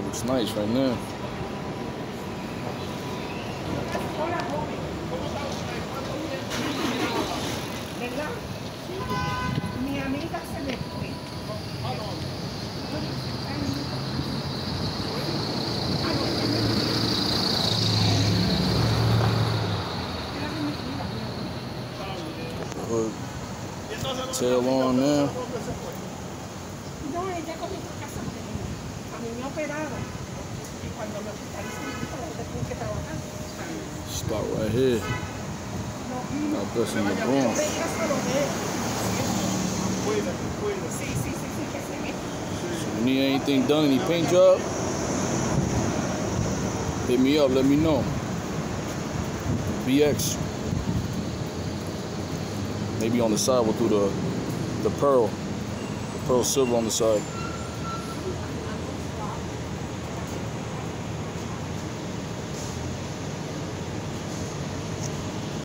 Looks nice right now. Tail on there. No, ella cogió por casa A mí me operaron. Y cuando me hospitalicé, me tengo que trabajar. Spot right here. Yo sí, que se ve. So need anything done, any paint job? Hit me up, let me know. BX. Maybe on the side we'll do the the pearl. The pearl silver on the side.